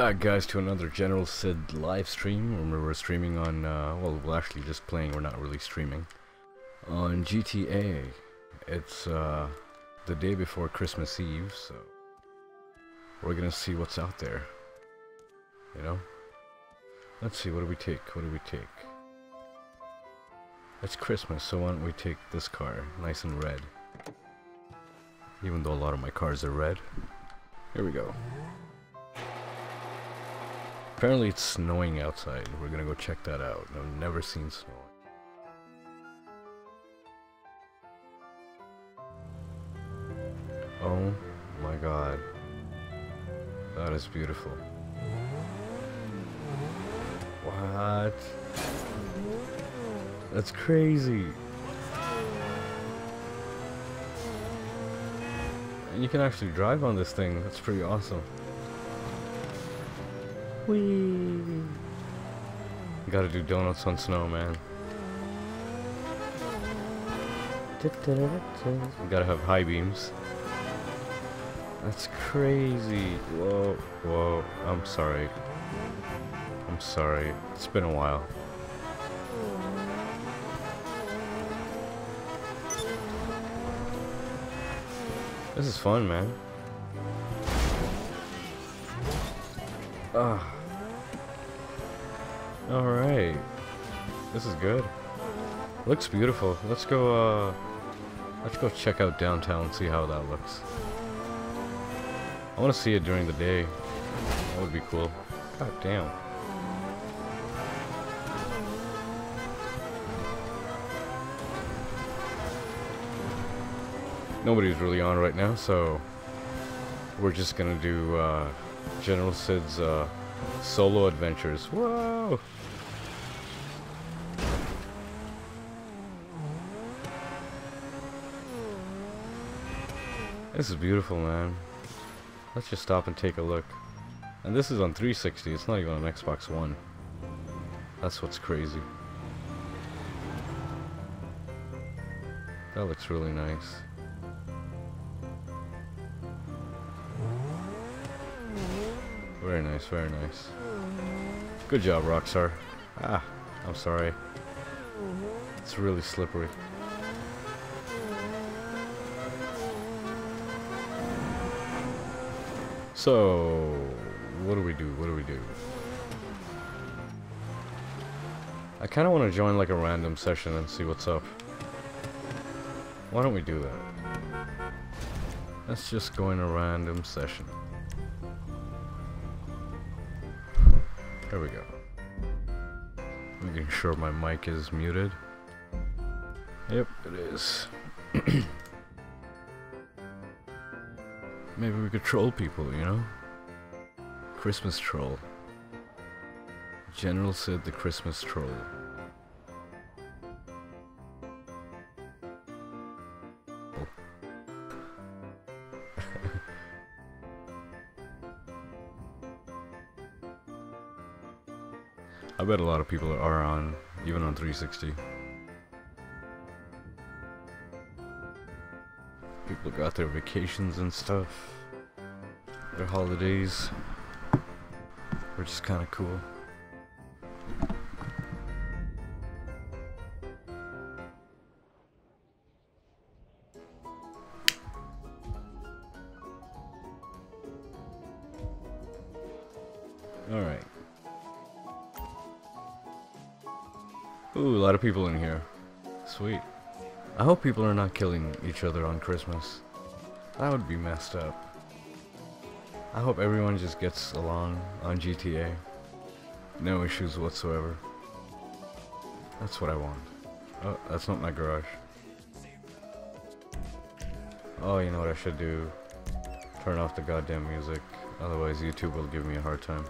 Back guys to another General Sid live stream. Remember we're streaming on, uh, well we're actually just playing, we're not really streaming. On GTA. It's uh, the day before Christmas Eve, so we're gonna see what's out there. You know? Let's see, what do we take? What do we take? It's Christmas, so why don't we take this car, nice and red. Even though a lot of my cars are red. Here we go. Apparently it's snowing outside. We're gonna go check that out. I've never seen snow. Oh my god. That is beautiful. What? That's crazy. And you can actually drive on this thing. That's pretty awesome. Whee! You gotta do donuts on snow, man. You gotta have high beams. That's crazy. Whoa, whoa. I'm sorry. I'm sorry. It's been a while. This is fun, man. Ah. This is good. Looks beautiful. Let's go, uh... Let's go check out downtown, and see how that looks. I want to see it during the day. That would be cool. God damn. Nobody's really on right now, so we're just gonna do uh, General Sid's uh, solo adventures. Whoa! This is beautiful, man. Let's just stop and take a look. And this is on 360, it's not even on Xbox One. That's what's crazy. That looks really nice. Very nice, very nice. Good job, Rockstar. Ah, I'm sorry. It's really slippery. So, what do we do? What do we do? I kind of want to join like a random session and see what's up. Why don't we do that? Let's just go in a random session. There we go. Making sure my mic is muted. Yep, it is. Maybe we could troll people, you know? Christmas troll. General Sid the Christmas troll. I bet a lot of people are on, even on 360. People got their vacations and stuff, their holidays, which is kind of cool. Alright. Ooh, a lot of people in here. Sweet. I hope people are not killing each other on Christmas. That would be messed up. I hope everyone just gets along on GTA. No issues whatsoever. That's what I want. Oh, that's not my garage. Oh, you know what I should do? Turn off the goddamn music. Otherwise YouTube will give me a hard time.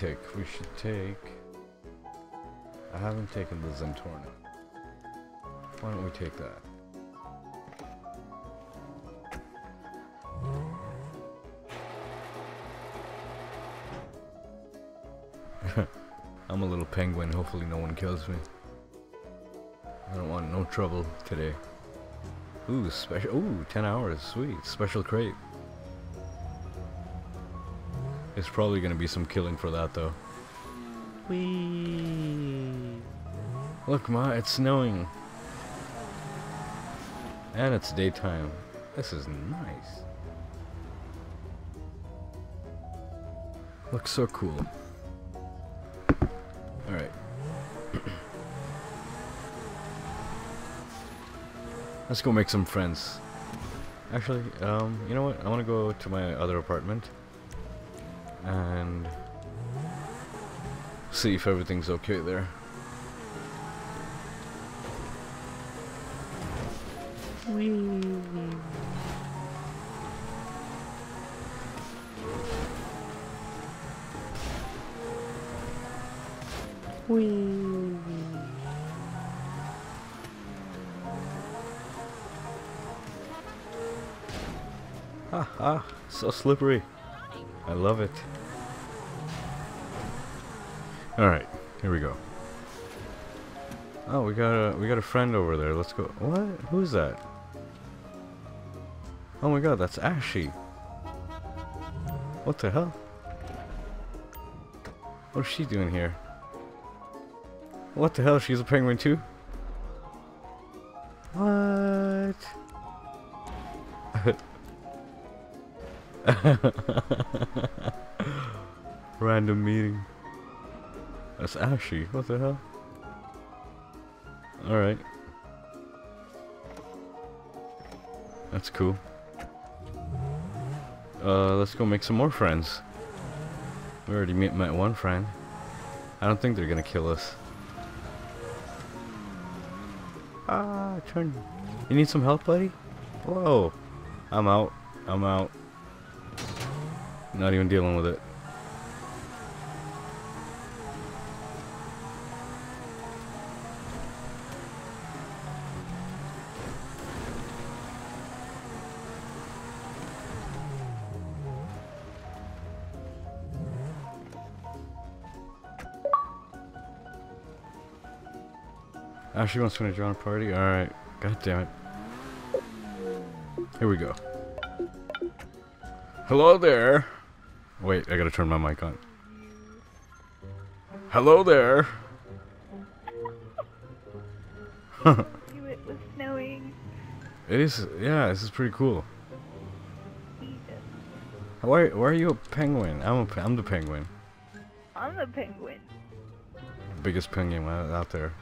take? We should take... I haven't taken the Zentorno. Why don't we take that? I'm a little penguin, hopefully no one kills me. I don't want no trouble today. Ooh, special, ooh, 10 hours, sweet, special crate. There's probably gonna be some killing for that though. Whee! Look, Ma, it's snowing. And it's daytime. This is nice. Looks so cool. Alright. Let's go make some friends. Actually, um, you know what? I want to go to my other apartment and see if everything's okay there. Whee. Ha ha, so slippery. I love it. Alright, here we go. Oh, we got a we got a friend over there. Let's go. What? Who's that? Oh my god, that's Ashy. What the hell? What's she doing here? What the hell? She's a penguin too? What? Random meeting. That's Ashy. What the hell? Alright. That's cool. Uh, let's go make some more friends. We already met, met one friend. I don't think they're gonna kill us. Ah, turn. You need some help, buddy? Whoa. I'm out. I'm out. Not even dealing with it. Ashley wants to join a party? Alright. God damn it. Here we go. Hello there. Wait, I gotta turn my mic on. Hello there. it was snowing. It is, yeah, this is pretty cool. Why, why are you a penguin? I'm, a, I'm the penguin. I'm the penguin. Biggest penguin out there.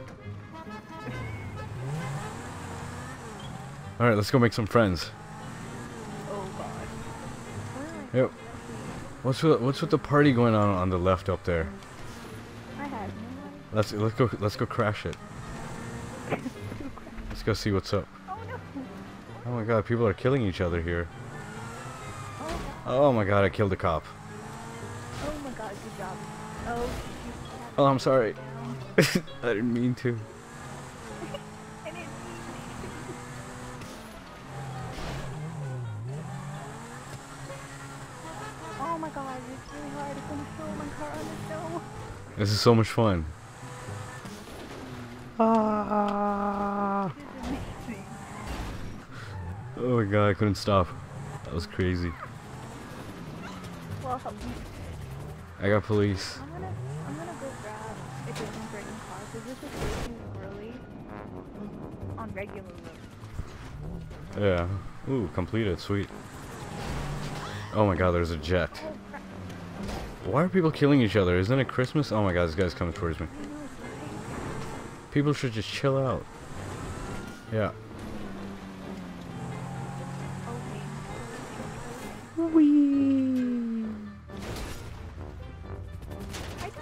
Alright, let's go make some friends. Oh god. Yep. What's with, what's with the party going on on the left up there? I have Let's let's go let's go crash it. let's go see what's up. Oh no. Oh my god, people are killing each other here. Oh, Oh my god, I killed a cop. oh my god, good job. Oh, Oh, I'm sorry. Oh. I didn't mean to. This is so much fun. Ah. This is amazing. Oh my god, I couldn't stop. That was crazy. Well, I got police. I'm gonna, I'm gonna go grab a different breaking car because this is way too early on regular roads. Yeah. Ooh, completed. Sweet. Oh my god, there's a jet. Why are people killing each other? Isn't it Christmas? Oh my god, this guy's coming towards me. People should just chill out. Yeah.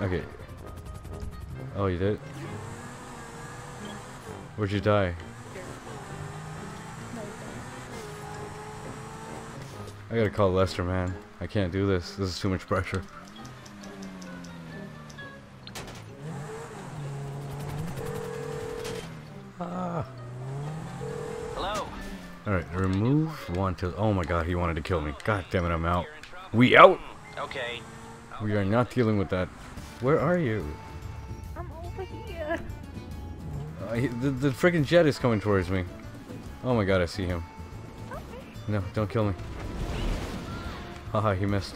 Okay. Oh, you did? Where'd you die? I gotta call Lester, man. I can't do this. This is too much pressure. Remove wanted. Oh my god, he wanted to kill me. God damn it, I'm out. We out! Okay. We are not dealing with that. Where are you? I'm over here. Uh, he, the the freaking jet is coming towards me. Oh my god, I see him. No, don't kill me. Haha, he missed.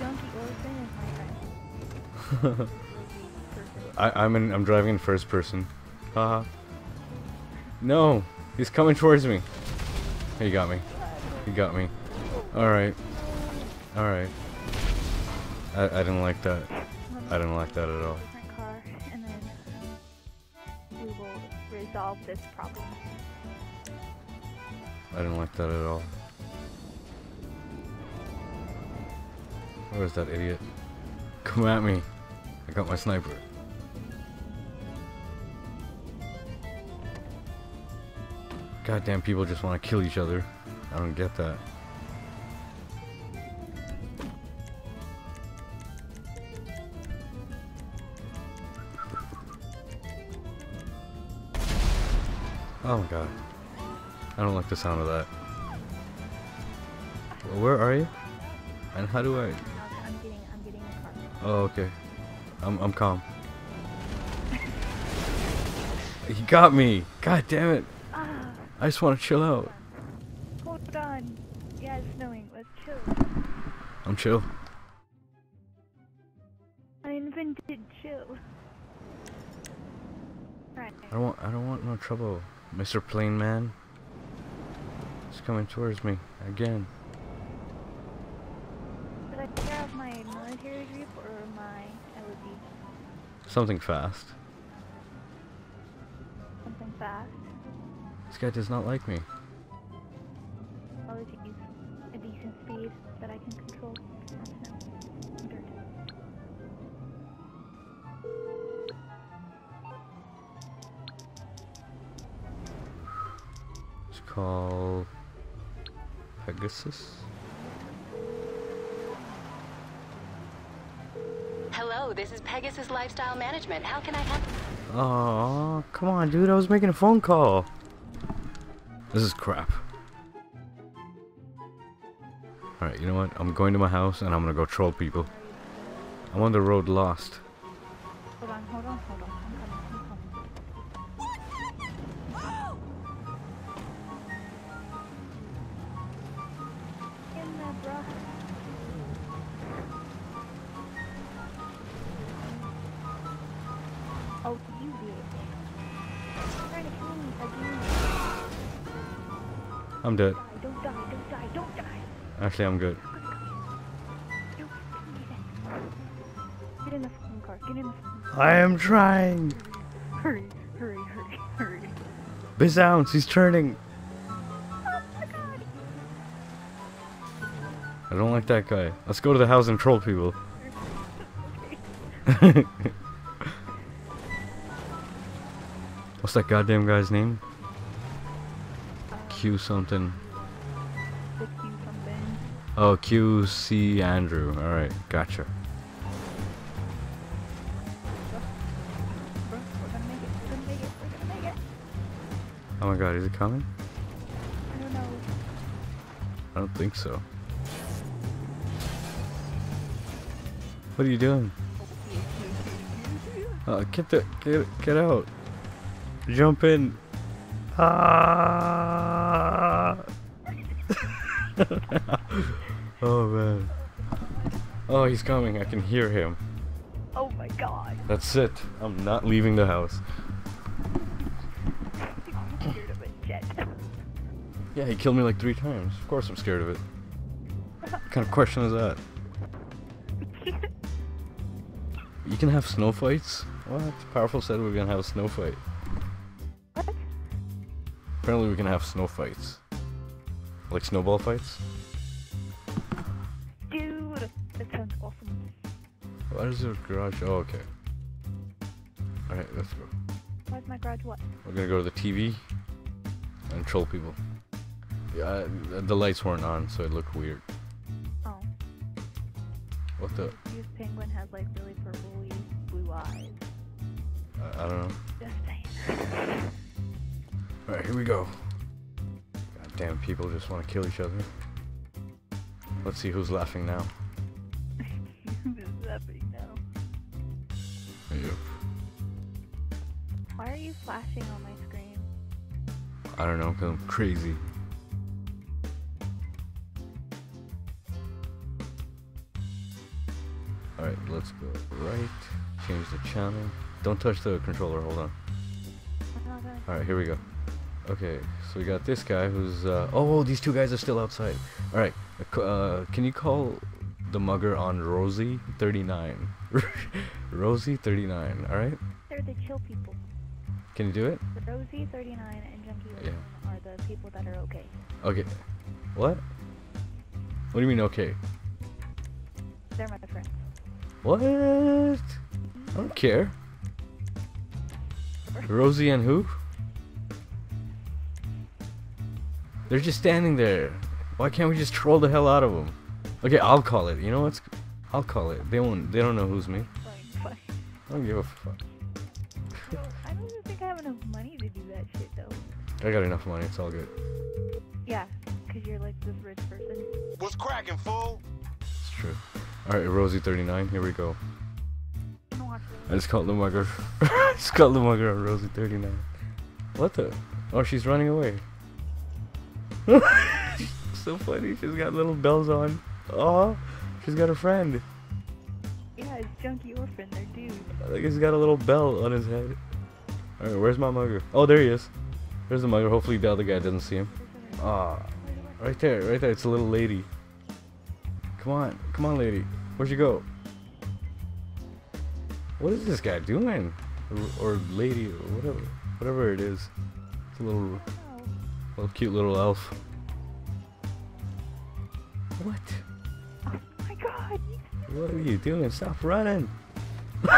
Donkey Orphan is my friend. I, I'm in, I'm driving in first person. Haha. No, he's coming towards me. He got me. He got me. All right. All right. I, I didn't like that. I didn't like that at all. Car, and then um, we will resolve this problem. I didn't like that at all. Where's that idiot? Come at me. I got my sniper. Goddamn people just want to kill each other. I don't get that. Oh my god. I don't like the sound of that. Where are you? And how do I... I'm getting, I'm getting a car. Oh, okay. I'm, I'm calm. he got me! God damn it! I just want to chill out. hold on. Yeah, it's snowing. Let's chill. I'm chill. I invented chill. Right. I don't want, I don't want no trouble. Mr. Plane Man. He's coming towards me. Again. Should I grab my military jeep or my LED? Something fast. This guy does not like me. Apologies. A decent speed that I can control. on snow and. It's called... Pegasus? Hello, this is Pegasus Lifestyle Management. How can I help? Oh, come on, dude. I was making a phone call. This is crap. Alright, you know what? I'm going to my house and I'm gonna go troll people. I'm on the road lost. Hold on, hold on, hold on. Bruh. I'm dead. Don't die, don't die, don't die. Actually, I'm good. Don't Get in the fucking car, get in the fucking I am trying. Hurry, hurry, hurry, hurry. Bizounce, he's turning. Oh. I don't like that guy. Let's go to the house and troll people. What's that goddamn guy's name? Q something. Something. Oh, QC Andrew. Alright, gotcha. Oh my god, is it coming? I don't know. I don't think so. What are you doing? Uh, get the get get out! Jump in! Ah! oh man! Oh, he's coming! I can hear him. Oh my god. That's it. I'm not leaving the house. Scared of a jet. Yeah, he killed me like three times. Of course, I'm scared of it. What kind of question is that? You can have snow fights? What? Powerful said we're gonna have a snow fight. Apparently we can have snow fights. Like snowball fights? Dude, that sounds awesome. What is your garage? Oh, okay. Alright, let's go. Why's my garage what? We're gonna go to the TV and troll people. Yeah, the lights weren't on, so it looked weird. Oh, What the? this penguin has like really purpley blue eyes. I, I don't know. Just saying. Alright, here we go. Goddamn, people just want to kill each other. Let's see who's laughing now. Who's laughing now? Yep. Why are you flashing on my screen? I don't know, cause I'm crazy. Alright, let's go right. Change the channel. Don't touch the controller, hold on. I'm not gonna. Alright, here we go. Okay, so we got this guy who's, uh, oh, these two guys are still outside. Alright, uh, can you call the mugger on Rosie39? Rosie39, alright? They're the chill people. Can you do it? Rosie 39 and Junkie Yeah. Are the people that are okay. Okay. What? What do you mean, okay? They're my friends. What? I don't care. Rosie and who? They're just standing there. Why can't we just troll the hell out of them? Okay, I'll call it. You know what? I'll call it. They won't. They don't know who's me. Fine, fine. I don't give a fuck. Yo, I don't even think I have enough money to do that shit though. I got enough money. It's all good. Yeah, cause you're like this rich person. What's cracking, fool? It's true. All right, Rosie 39. Here we go. I just called the mugger. I just called the mugger on Rosie 39. What the? Oh, she's running away. so funny. She's got little bells on. Oh, she's got a friend. yeah, it's Junkie Orphan. They're dudes. I think he's got a little bell on his head. All right, where's my mugger? Oh, there he is. There's the mugger. Hopefully the other guy doesn't see him. Ah, right there, right there. It's a little lady. Come on, come on, lady. Where'd you go? What is this guy doing? Or, or lady, or whatever, whatever it is. It's a little, Oh, little cute little elf. What? oh my god. What are you doing? Stop running!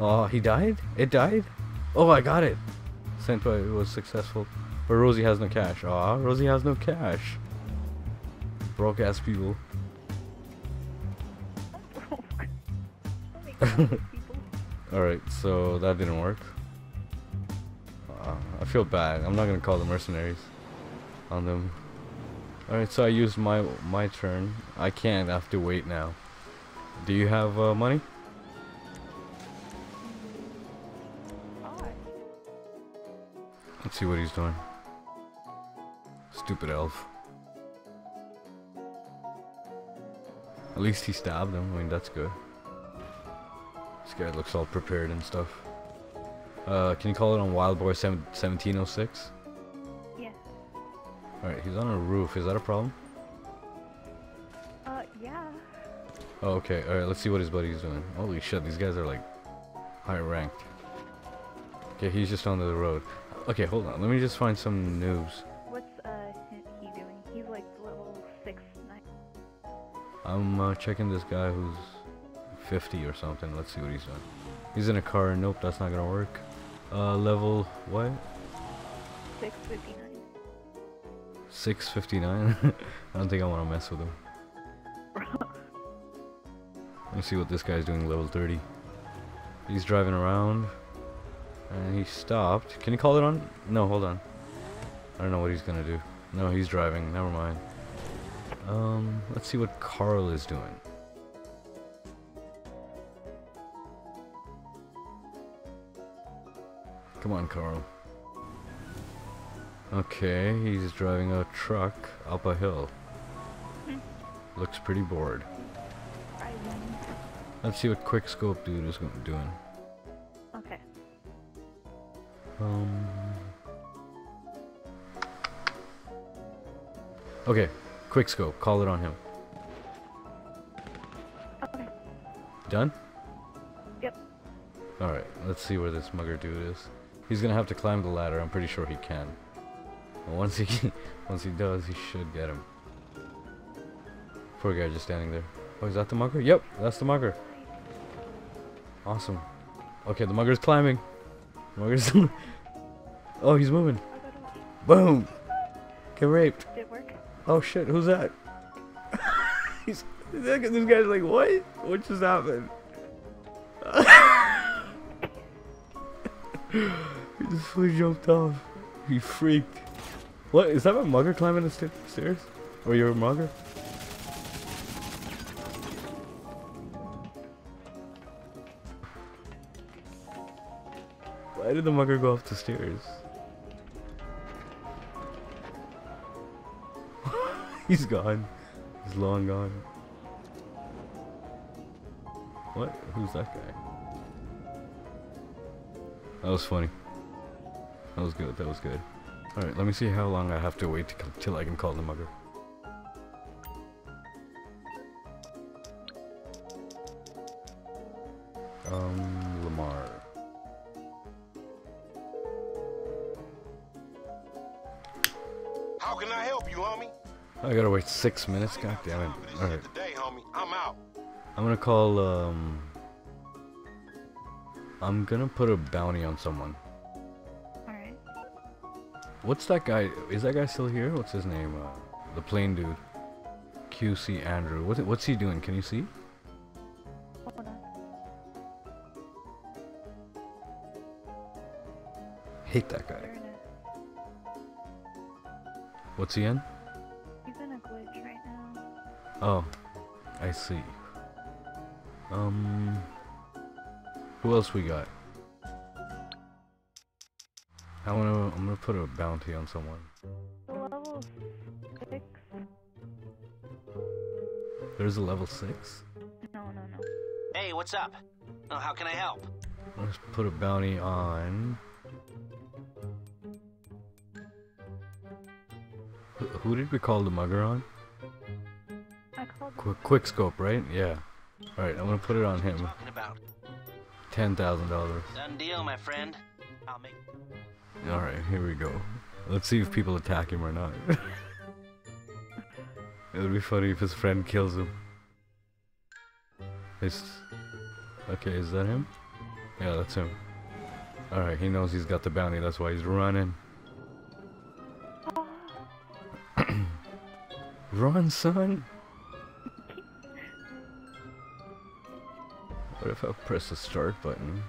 oh, he died? It died? Oh, I got it! Sent by was successful. But Rosie has no cash. Aw, Rosie has no cash. Broke ass people. Oh my god, people. Alright, so that didn't work. Feel bad. I'm not gonna call the mercenaries on them. Alright, so I used my my turn. I can't. I have to wait now. Do you have uh, money? Let's see what he's doing. Stupid elf. At least he stabbed him. I mean, that's good. This guy looks all prepared and stuff. Uh, can you call it on Wild Boy 1706? Yeah. Alright, he's on a roof. Is that a problem? Uh, yeah. Oh, okay. Alright, let's see what his buddy's doing. Holy shit, these guys are like high ranked. Okay, he's just on the road. Okay, hold on. Let me just find some news. What's uh he he doing? He's like level six, nine. I'm uh, checking this guy who's 50 or something. Let's see what he's doing. He's in a car. Nope, that's not gonna work. Uh, level what? Six fifty nine. 659. I don't think I want to mess with him. Let's see what this guy's doing. Level 30. He's driving around, and he stopped. Can you call it on? No, hold on. I don't know what he's gonna do. No, he's driving. Never mind. Um, let's see what Carl is doing. Come on, Carl. Okay, he's driving a truck up a hill. Looks pretty bored. Let's see what quick scope dude is doing. Okay. Um. Okay, quick scope. Call it on him. Okay. Done? Yep. Alright, let's see where this mugger dude is. He's gonna have to climb the ladder. I'm pretty sure he can. And once he once he does, he should get him. Poor guy just standing there. Oh, is that the mugger? Yep, that's the mugger. Awesome. Okay, the mugger's climbing. The mugger's. oh, he's moving. I'll go to watch. Boom. Get raped. Did it work? Oh shit, who's that? he's this guy's like, what? What just happened? He just fully jumped off. He freaked. What is that? A mugger climbing the sta- stairs? Or you're mugger? Why did the mugger go up the stairs? He's gone. He's long gone. What? Who's that guy? That was funny. That was good. That was good. Alright, let me see how long I have to wait to, till I can call the mugger. Um, Lamar. How can I help you, homie? I gotta wait six minutes. God damn it! All right, Today, homie, I'm out. I'm gonna call. Um, I'm gonna put a bounty on someone. What's that guy? Is that guy still here? What's his name? Uh, the plane dude. QC Andrew. What's it, what's he doing? Can you see? Hate that guy. They're in a, What's he in? he's in a glitch right now. Oh, I see. Um, who else we got? I wanna. I'm gonna put a bounty on someone. Level six. There's a level six. No, no, no. Hey, what's up? Oh, how can I help? Let's put a bounty on. Who, who did we call the mugger on? I called. Quick, quick scope, right? Yeah. All right, I'm gonna put it on him. Ten thousand dollars. done deal, my friend. I'll make. All right, here we go. Let's see if people attack him or not. It'll be funny if his friend kills him. It's okay. Is that him? Yeah, that's him. All right, he knows he's got the bounty. That's why he's running. Run, son. What if I press the start button?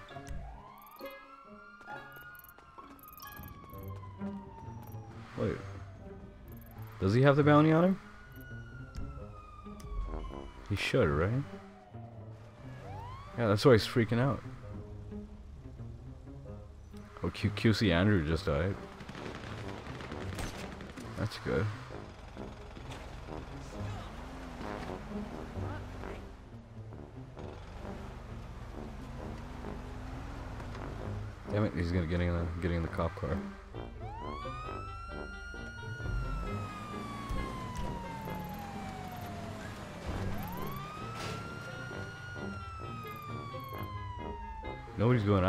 Does he have the bounty on him? He should, right? Yeah, that's why he's freaking out. Oh, Q QC Andrew just died. That's good.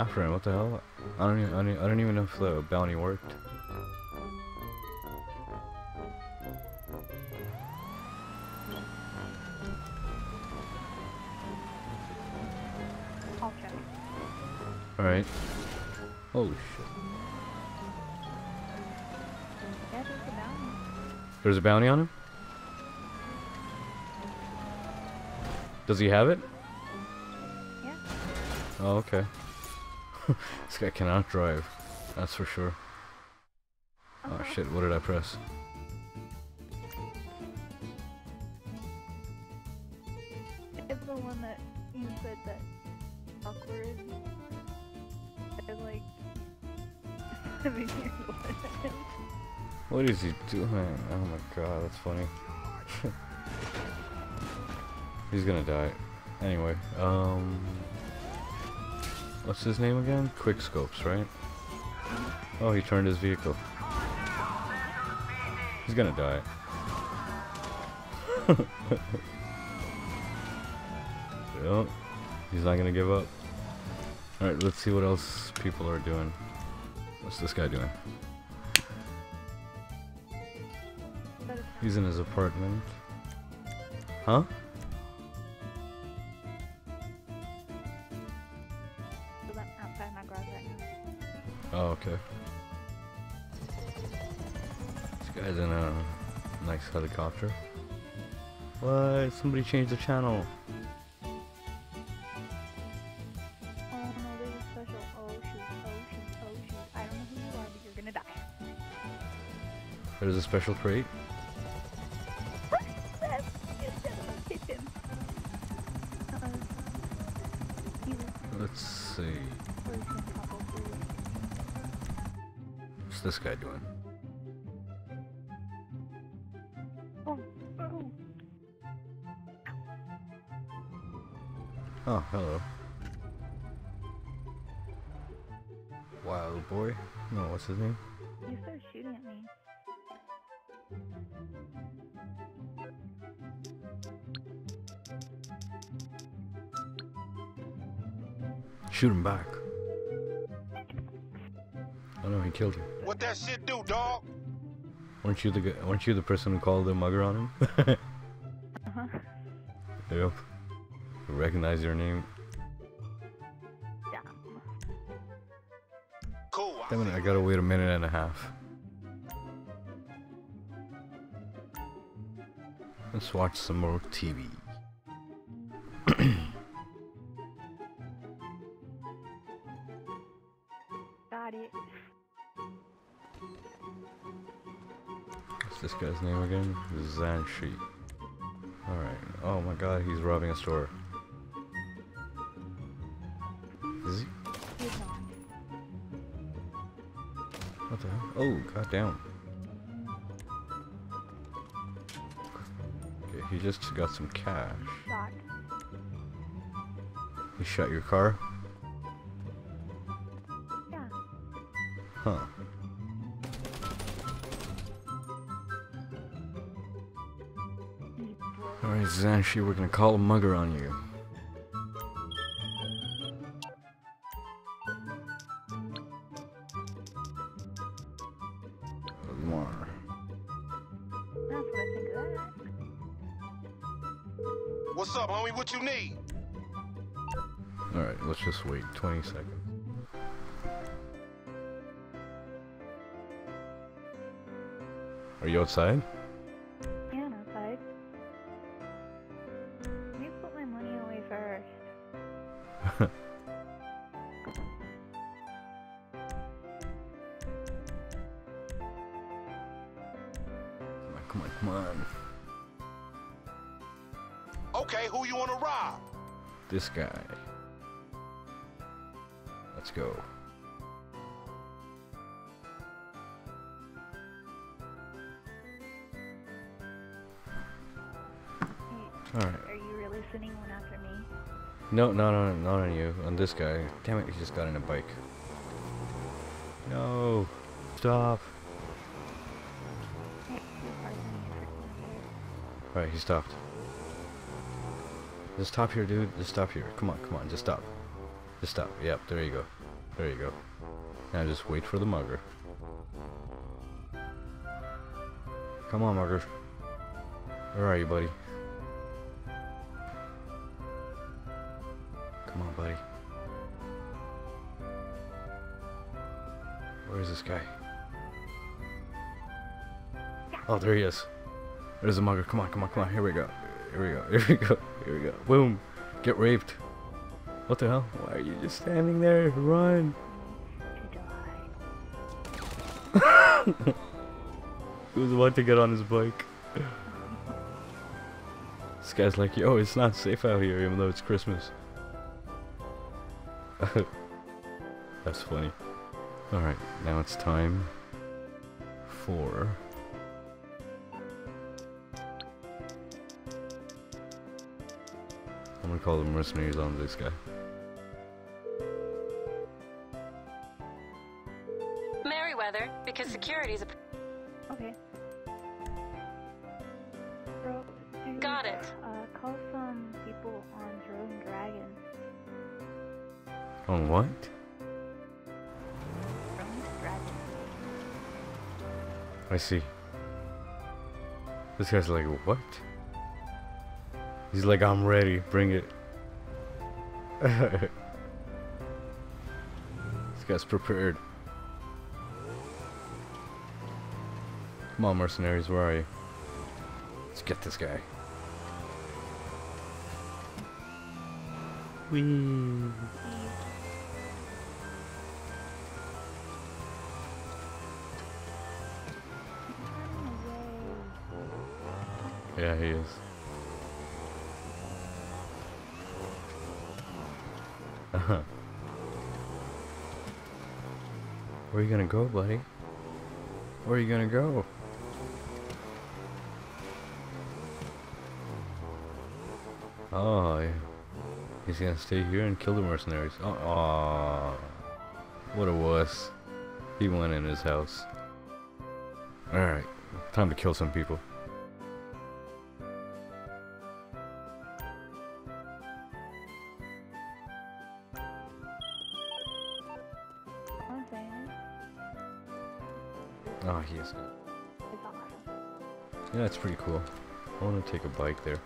Nobody's going after him. What the hell? I don't even, I don't, I don't even know if the bounty worked. I'll. Alright. Holy shit. Yeah, there's a bounty. There's a bounty on him? Does he have it? Yeah. Oh, okay. This guy cannot drive. That's for sure. Oh shit, what did I press? It's the one that you said that awkward. Like seven years old. What is he doing? Oh my god, that's funny. He's gonna die. Anyway, um... What's his name again? Quick scopes, right? Oh, he turned his vehicle. He's gonna die. yep. He's not gonna give up. Alright, let's see what else people are doing. What's this guy doing? He's in his apartment. Huh? Okay. This guy's in a nice helicopter. Why? Somebody changed the channel. Oh there's a special. Oh Wild boy? No, what's his name? You started shooting at me. Shoot him back. Oh no, he killed you. What that shit do, dog? Weren't you the gu- weren't you the person who called the mugger on him? Uh-huh. yep. Recognize your name. Damn it, I gotta wait a minute and a half. Let's watch some more TV. Got it. What's this guy's name again? Zanshi. Alright. Oh my god, he's robbing a store. Oh, goddamn. Okay, he just got some cash. Shot. He shot your car? Yeah. Huh. Alright, Zanshi, we're gonna call a mugger on you. 20 seconds. Are you outside? Yeah, I'm outside. You put my money away first. Come on, come on, come on. Okay, who you wanna rob? This guy. Let's go. Alright. Are you really sending one after me? No, no, no, not on you. On this guy. Damn it, he just got in a bike. No. Stop. Hey, you are sending it for me. Alright, he stopped. Just stop here, dude. Just stop here. Come on, come on. Just stop. Just stop. Yep, there you go. There you go. Now just wait for the mugger. Come on, mugger. Where are you, buddy? Come on, buddy. Where is this guy? Oh, there he is. There's the mugger. Come on, come on, come on. Here we go. Here we go. Here we go. Here we go. Boom. Get raped. What the hell? Why are you just standing there? Run. He was about to get on his bike. This guy's like, yo, it's not safe out here, even though it's Christmas. That's funny. Alright, now it's time for. I'm gonna call the mercenaries on this guy. This guy's like, what? He's like, I'm ready, bring it. this guy's prepared. Come on, mercenaries, where are you? Let's get this guy. Whee! Yeah, he is. Uh-huh. Where you gonna go, buddy? Where are you gonna go? Oh, yeah. he's gonna stay here and kill the mercenaries. Oh, aw. what a wuss. He went in his house. Alright, time to kill some people. Pretty cool. I want to take a bike there.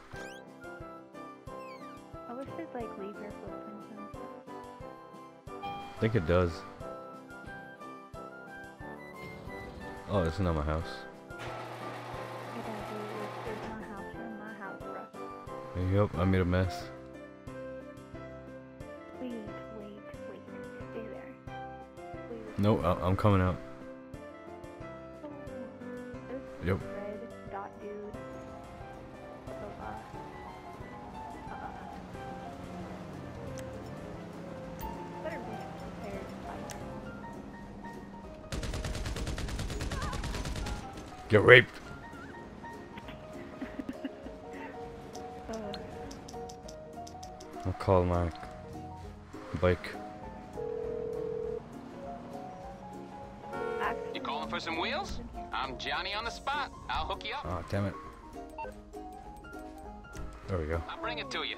I wish it'd like leave your footprints and stuff. I think it does. Oh, it's not my house. Yeah, dude, it's, it's my house. You're my house, bro. Yep, I made a mess. Wait, wait, wait. Stay there. Wait. No, I I'm coming out. Oh, Yep. Get raped. Uh, I'll call my bike. You calling for some wheels? I'm Johnny on the spot. I'll hook you up. Oh, damn it. There we go. I'll bring it to you.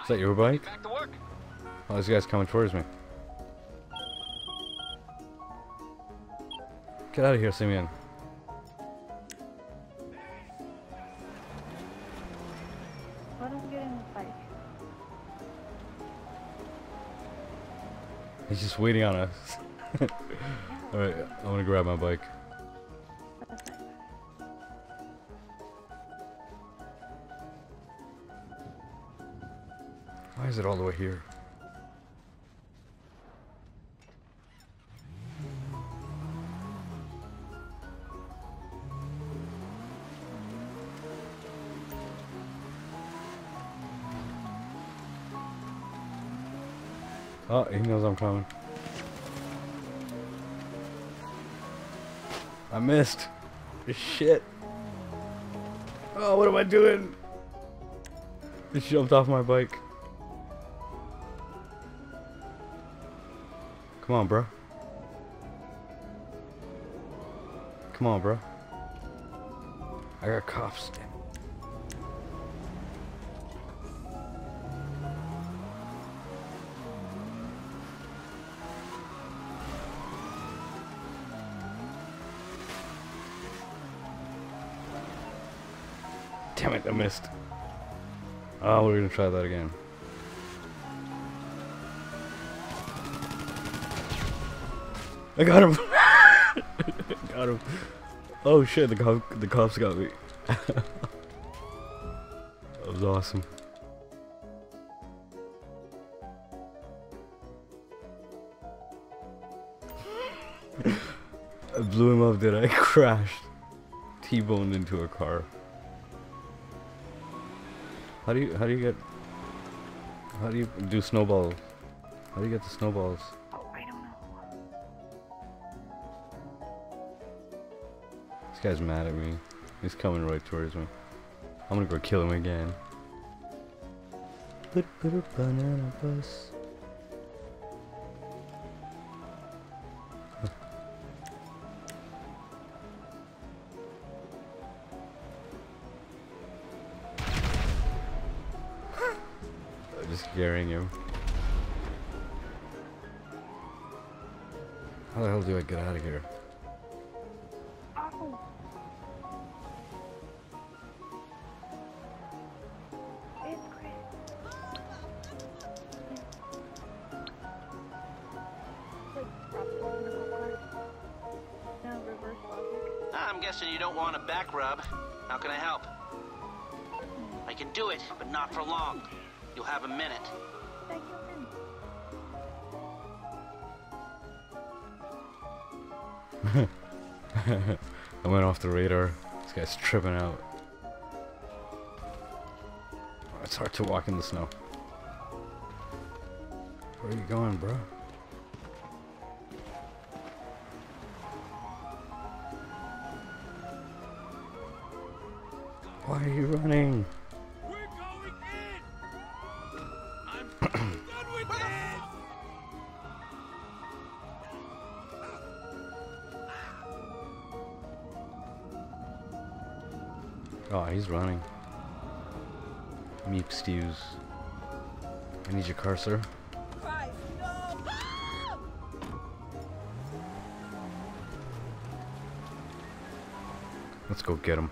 Is that your bike? Back to work. Oh, this guy's coming towards me. Get out of here, Simeon. He's just waiting on us. Alright, I'm gonna grab my bike. Why is it all the way here? Oh, he knows I'm coming. I missed. Shit. Oh, what am I doing? He jumped off my bike. Come on, bro. Come on, bro. I got cops. Damn. Damn it, I missed. Oh, we're gonna try that again. I got him. got him. Oh shit, the cop, the cops got me. that was awesome. I blew him up, did I? Crashed. T-boned into a car. How do you how do you get how do you do snowballs? How do you get the snowballs? Oh, I don't know. This guy's mad at me. He's coming right towards me. I'm gonna go kill him again. Bit of banana bus. Get out of here? I went off the radar. This guy's tripping out. It's hard to walk in the snow. Where are you going, bro? Car. Let's go get him.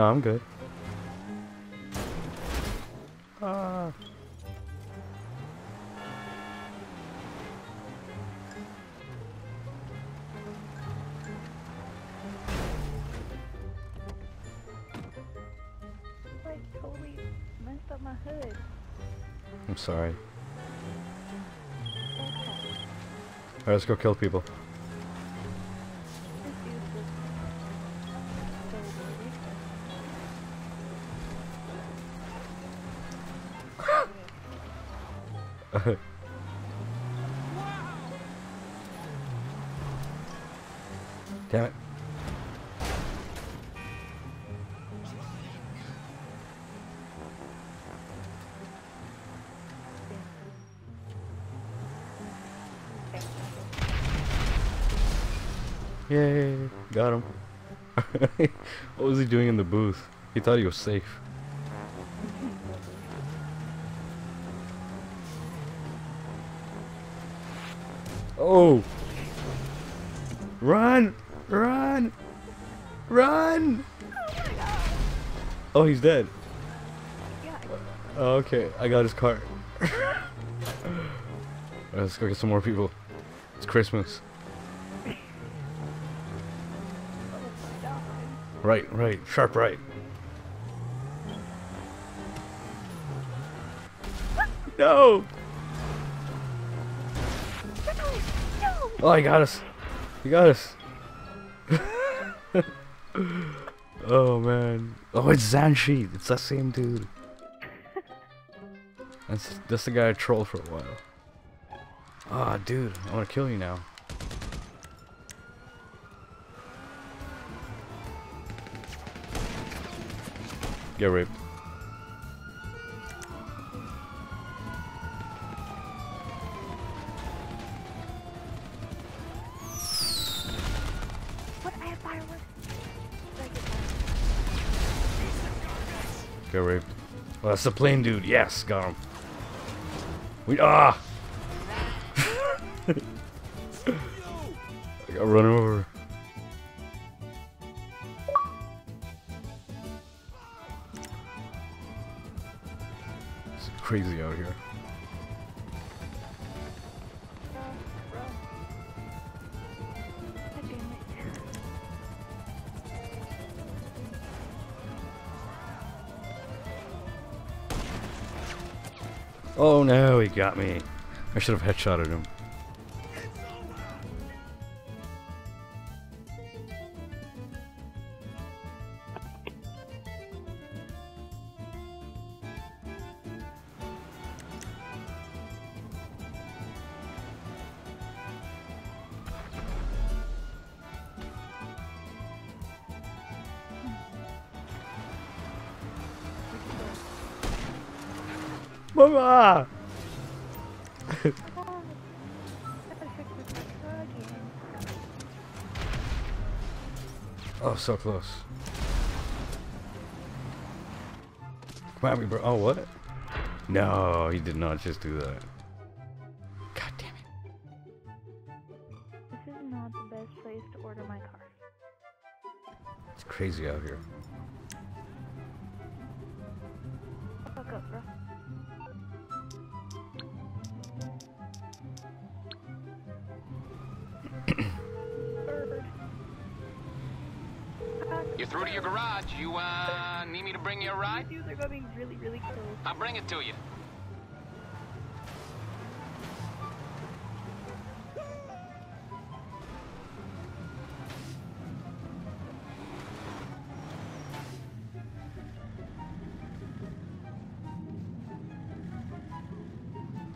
No, I'm good. Ah. Like, totally messed up my hood. I'm sorry. Alright, let's go kill people. Got him. what was he doing in the booth? He thought he was safe. Oh! Run! Run! Run! Oh, he's dead. Oh, okay, I got his cart. Let's go get some more people. It's Christmas. Right, right, sharp right. No! Oh, he got us. He got us. oh man. Oh, it's Zanshi. It's that same dude. That's that's the guy I trolled for a while. Ah, dude, I want to kill you now. Get raped. What? I have fireworks. Get raped. Oh, that's the plane dude. Yes, got him. We ah. I got run over. Crazy out here. Oh no, he got me. I should have headshotted him. So close. Come at me, bro. Oh, what? No, he did not just do that. God damn it. This is not the best place to order my car. It's crazy out here. Fuck up, bro. through to your garage. You, uh, need me to bring you a ride? Dudes are going really, really close. I'll bring it to you.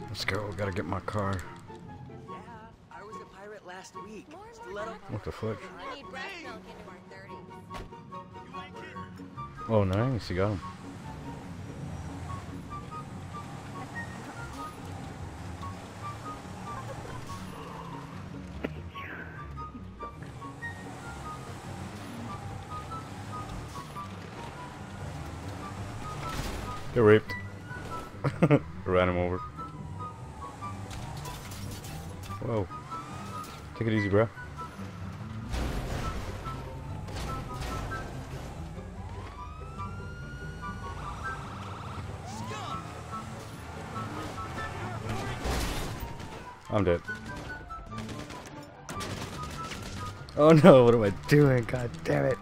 Let's go. Gotta get my car. Yeah, I was a pirate last week. Stiletto. What the fuck? Oh, nice. You got him. Get raped. Ran him over. Whoa. Take it easy, bro. I'm dead. Oh no, what am I doing? God damn it.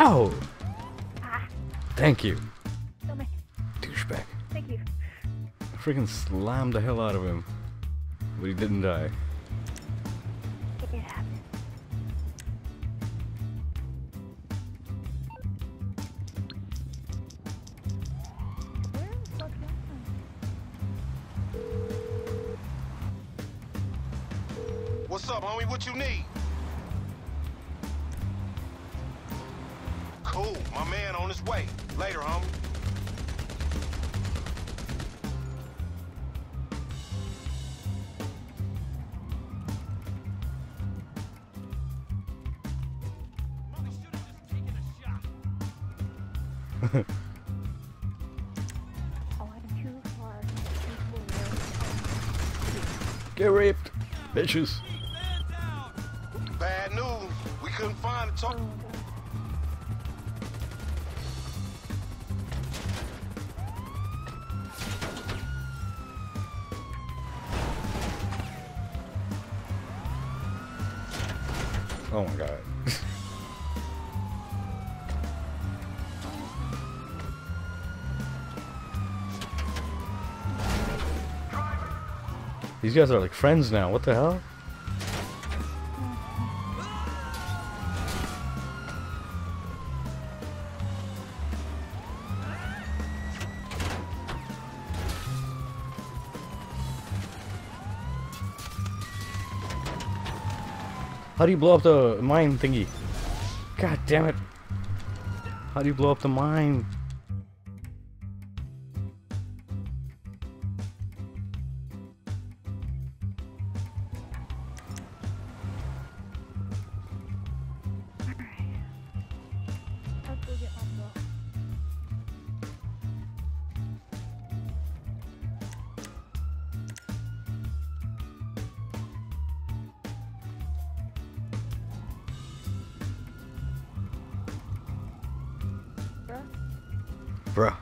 No! Ah. Thank you, Kill douchebag. Thank you. I freaking slammed the hell out of him. But he didn't die. It happened. Where the fuck am What's up, homie? What you need? Bitches. Bad news. We couldn't find the talk. These guys are like friends now. What the hell? How do you blow up the mine thingy? God damn it. How do you blow up the mine? Bruh.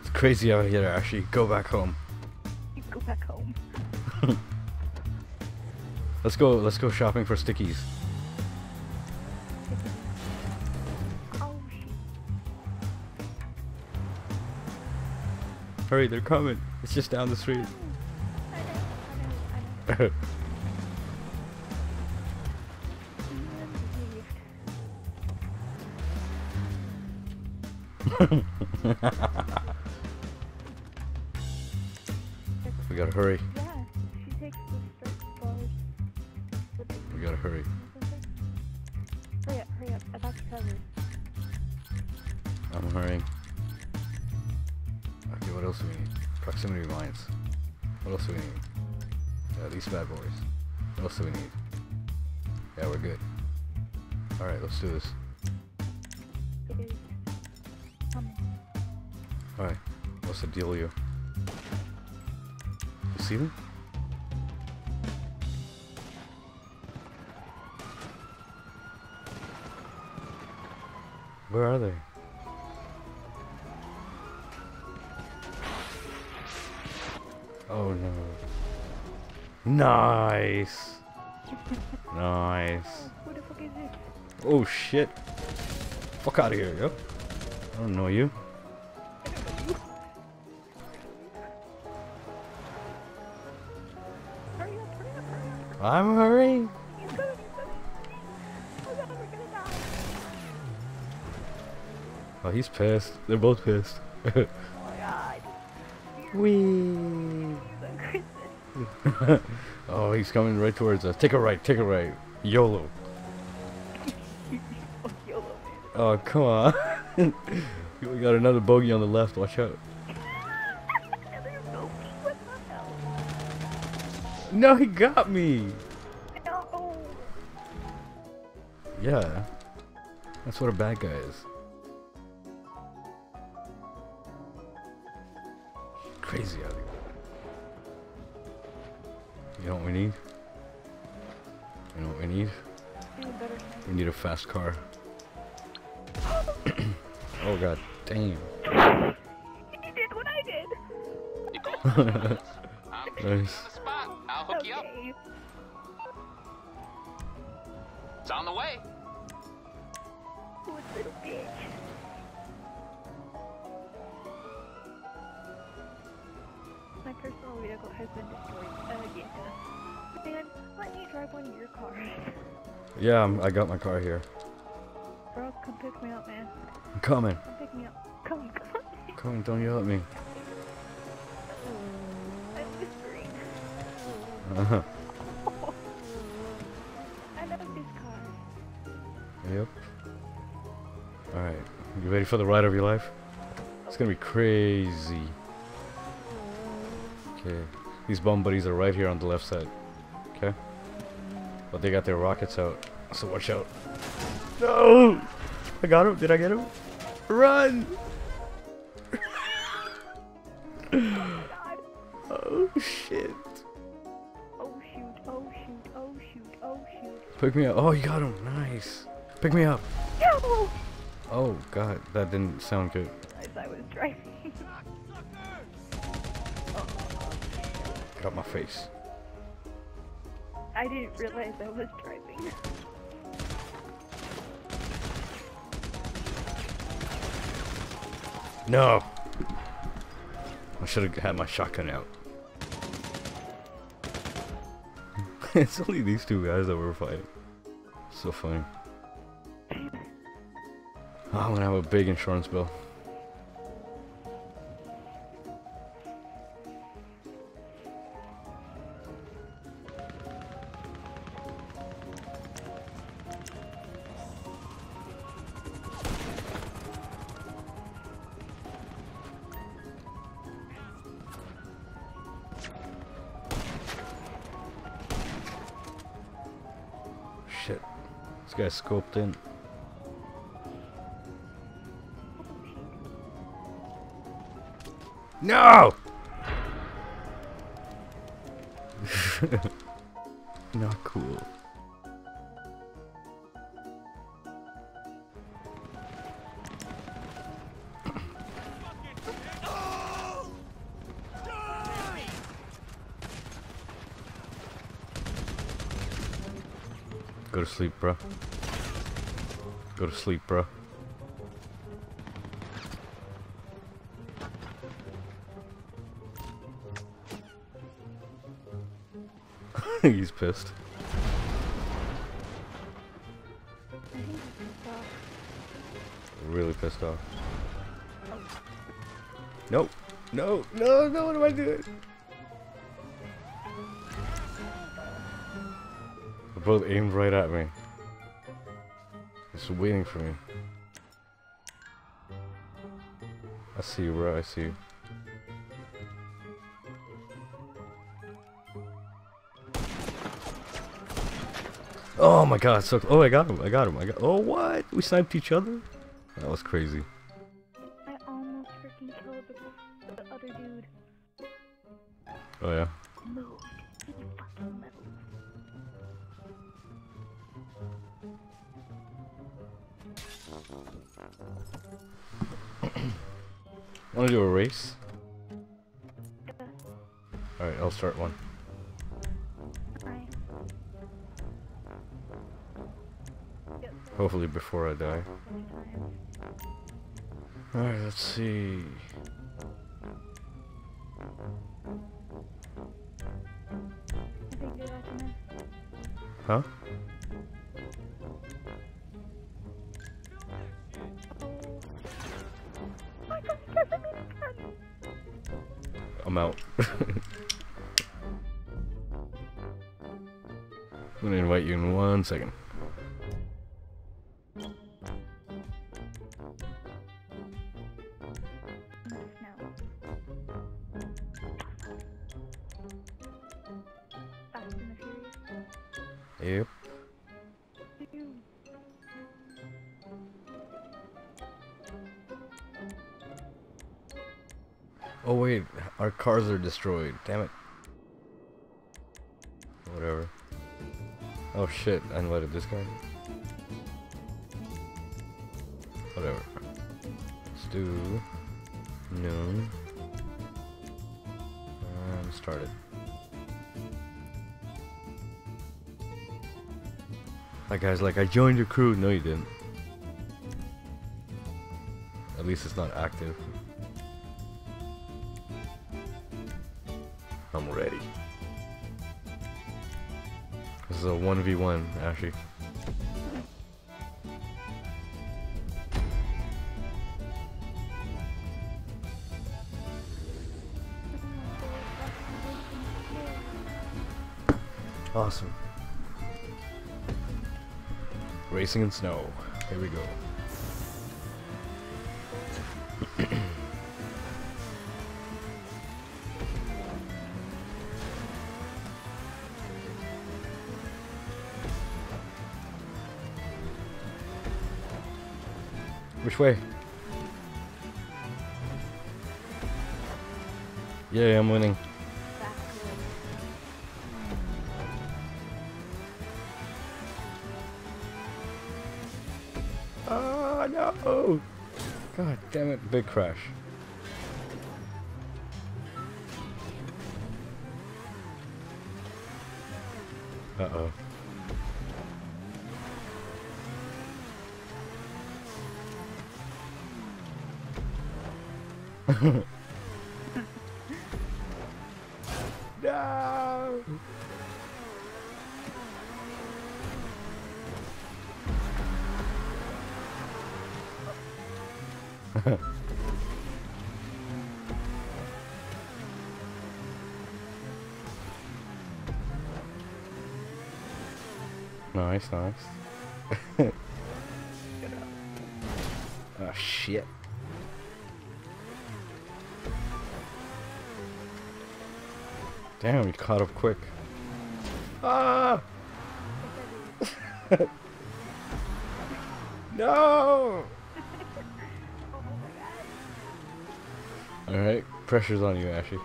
It's crazy out here, actually. Go back home. go back home. Let's go. Let's go shopping for stickies. Oh. Hurry, they're coming. It's just down the street. We gotta hurry. Let's do this. Alright, what's the deal, you? You see them? Shit. Fuck out of here, yo. I don't know you. I'm hurrying. Oh he's pissed. They're both pissed. Wee. Oh, he's coming right towards us. Take a right, take a right. YOLO. Fuck YOLO, man. Oh, come on. we got another bogey on the left. Watch out. No what the hell? No, he got me. No. Yeah. That's what a bad guy is. Crazy out here. You know what we need? You know what we need? We need a fast car. Oh god, damn. He did what I did. You called me. I'm Johnny on Nice. I'll hook you up. Okay. It's on the way. What little bitch. My personal vehicle has been destroyed again. Man, let me drive one of your cars. Yeah, I'm, I got my car here. Bro, come pick me up, man. I'm coming. Come pick me up. Come, come. Come don't yell at me. I'm whispering. Uh-huh. I love this car. Yep. Alright, you ready for the ride of your life? It's gonna be crazy. Okay, these bum buddies are right here on the left side. Okay? But they got their rockets out, so watch out. No! I got him, did I get him? Run! God. Oh shit. Oh shoot, oh shoot, oh shoot, oh shoot. Pick me up. Oh, you got him. Nice. Pick me up. No! Oh god, that didn't sound good. As I was driving. Got my face. I didn't realize I was driving. No! I should have had my shotgun out. it's only these two guys that were fighting. So funny. Oh, I'm gonna have a big insurance bill. Scoped in. No! Not cool. Go to sleep, bro. Go to sleep, bro. He's pissed. Really pissed off. Nope. No, no, no, what am I doing? They're both aimed right at me. Just waiting for me. I see you, bro. I see you. Oh my god, so oh I got him, I got him, I got oh what? We sniped each other? That was crazy. Wanna do a race? Alright, I'll start one. Hopefully before I die. Alright, let's see. I think you're watching this. Huh? You in one second. Yep. Oh wait, our cars are destroyed. Damn it. Oh shit, I invited this guy. Whatever. Let's do noon. And started. That guy's like, I joined your crew. No, you didn't. At least it's not active. A 1v1, Ashy. Awesome. Racing in snow. Here we go. Which way? Yeah, I'm winning. Oh no! God damn it, big crash. Uh no! nice, nice. Pressure's on you, Ashy.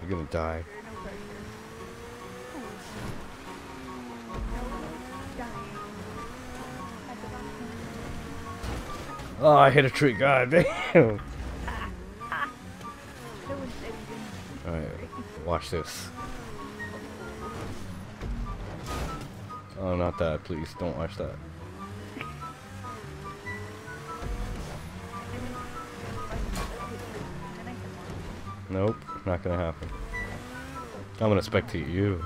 You're gonna die. Oh, I hit a tree. God damn. Alright, watch this. Oh, not that. Please, don't watch that. Nope, not gonna happen. I'm gonna spectate you.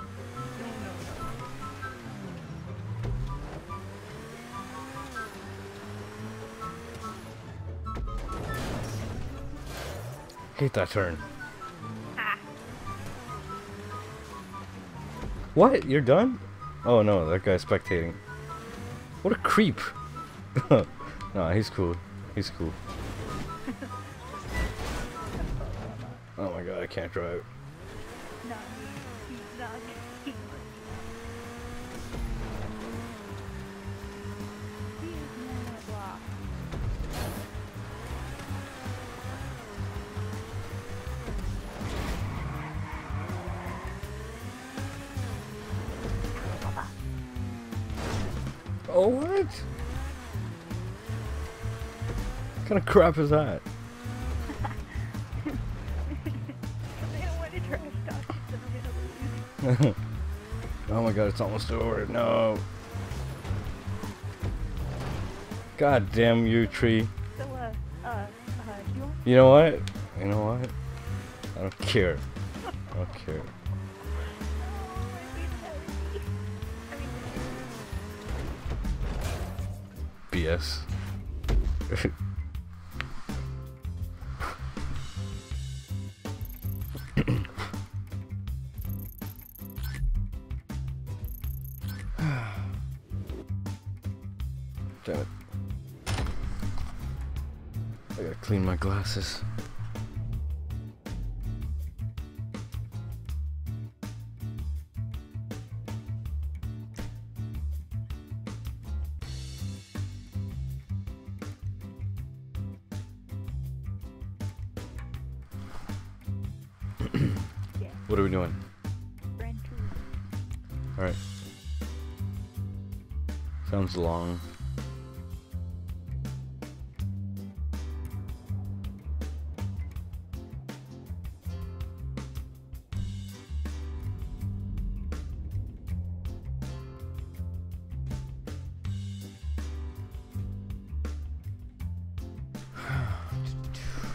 hate that turn. Ah. What? You're done? Oh no, that guy's spectating. What a creep. no, he's cool. He's cool. My block. Oh what? What kind of crap is that? oh my god, it's almost over. No. God damn you, tree. So, uh, uh, uh, you want You know what? You know what? I don't care. I don't care. BS. glasses.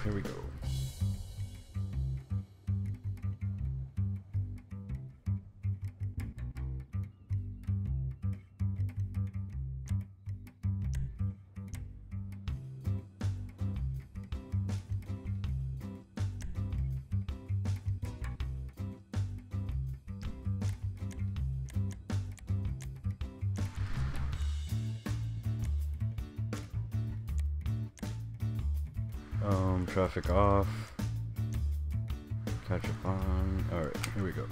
Here we go. Traffic off. Catch up on. Alright, here we go.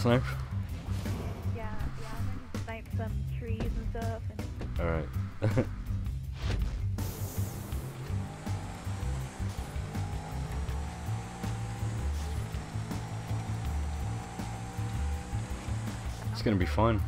Snipe? Yeah, yeah. I'm gonna snipe some trees and stuff. And Alright. it's gonna be fun.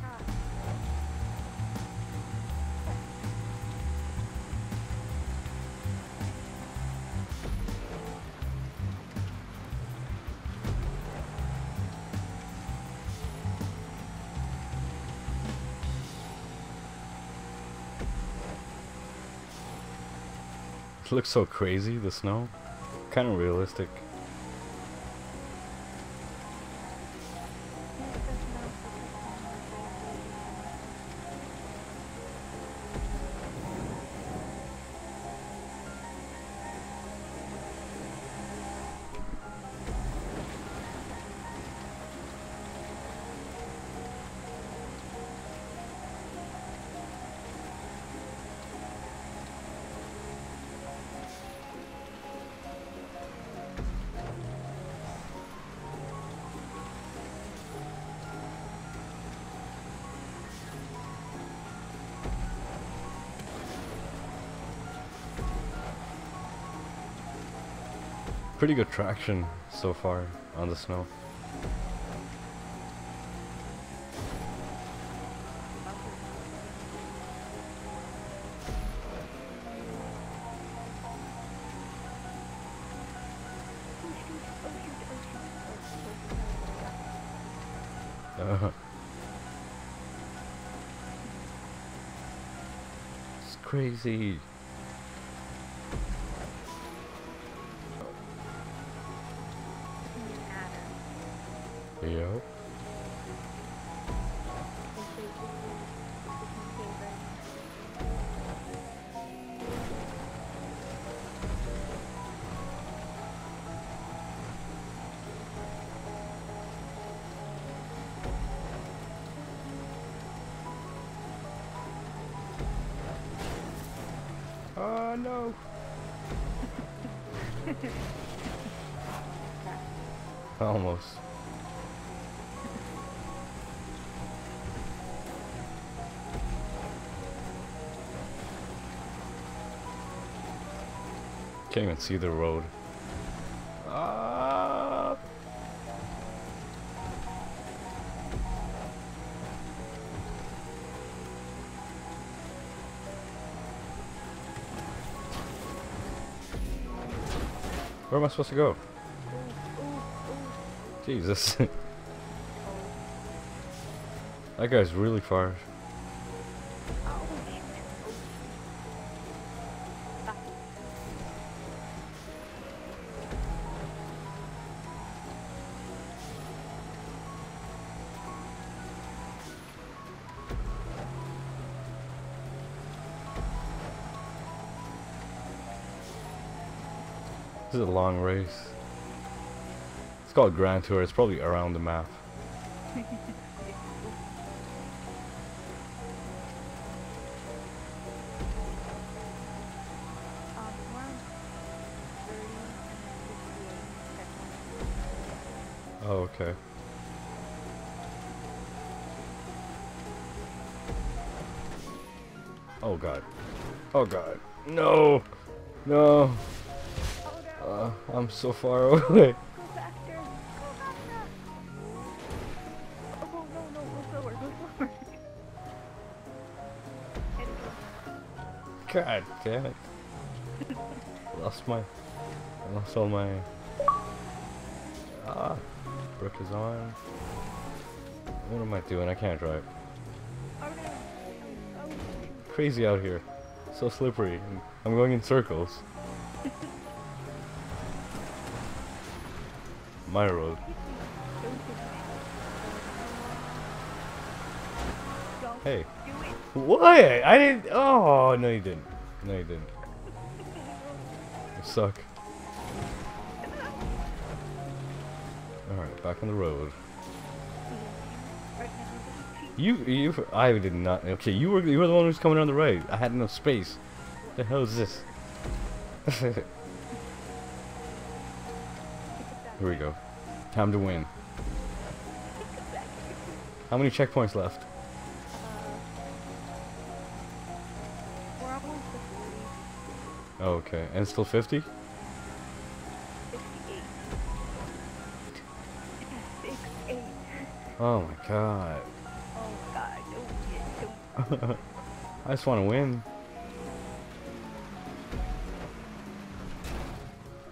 It looks so crazy, the snow. Kind of realistic. Pretty good traction so far on the snow. Uh, it's crazy. Can't even see the road. Where am I supposed to go? Jesus. that guy's really far. Long race. It's called Grand Tour. It's probably around the map. Oh, okay. Oh god. Oh god. No! No! I'm so far away. God damn it. lost my... I lost all my... Ah! Broke is on. What am I doing? I can't drive. Crazy out here. So slippery. I'm going in circles. My road. Hey. What? I didn't... Oh, no you didn't. No you didn't. You suck. Alright, back on the road. You, you, I did not. Okay, you were, you were the one who's coming on the right. I had no space. The hell is this? Here we go. Time to win. How many checkpoints left? Uh, we're almost to 40. Oh, okay, and still 50? 68. 68. Oh my god. Oh god, don't get don't I just want to win.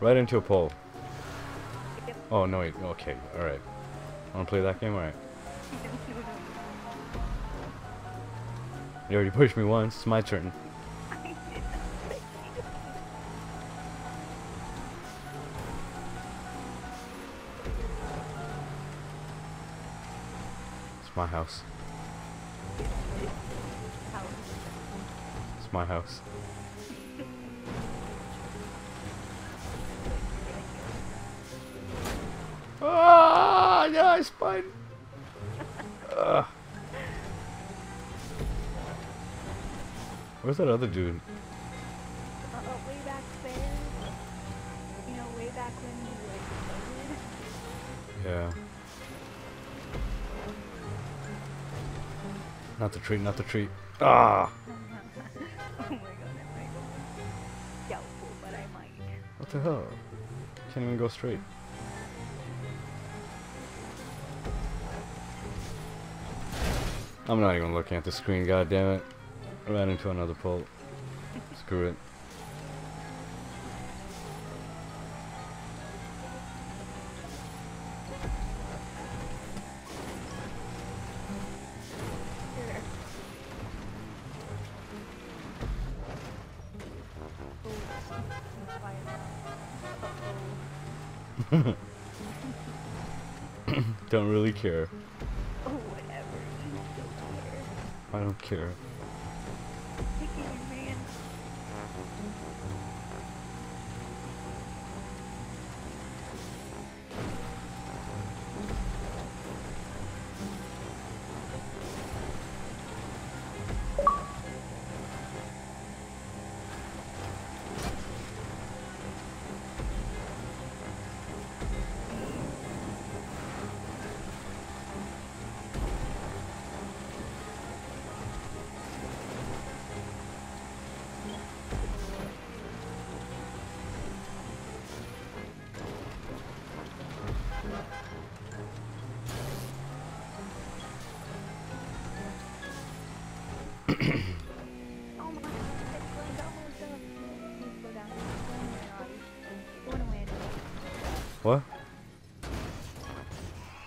Right into a pole. Oh no, wait. Okay, alright. Wanna play that game? Alright. You already pushed me once, it's my turn. It's my house. It's my house. Where's that other dude? Uh, way back there. You know, way back when you like Yeah. Not the treat, not the treat. Ah! oh my god, I might go doubtful, but I might. What the hell? Can't even go straight. I'm not even looking at the screen, god damn it. Ran into another pole. Screw it. Here. I'm quiet now. Uh-oh. Don't really care. Oh, whatever. You don't care. I don't care.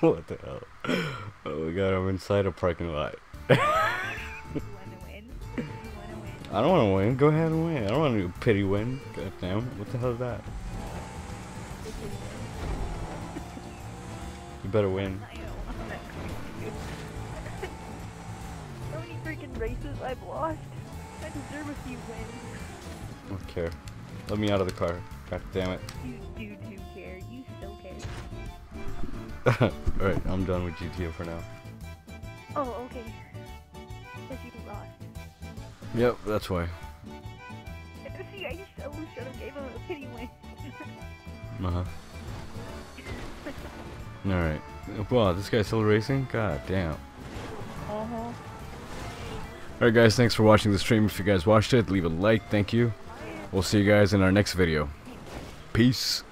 What the hell? Oh my god, I'm inside a parking lot. I don't want to win. Go ahead and win. I don't want to pity win. God damn. What the hell is that? You better win. How many freaking races I've lost? I deserve a few wins. I don't care. Let me out of the car. God damn it. You. Alright, I'm done with GTA for now. Oh, okay. Because you lost. Yep, that's why. See, I just so should have gave him a pity win. Uh huh. Alright. Wow, this guy's still racing? God damn. uh-huh. Alright guys, thanks for watching the stream. If you guys watched it, leave a like, thank you. We'll see you guys in our next video. Peace.